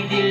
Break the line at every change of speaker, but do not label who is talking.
the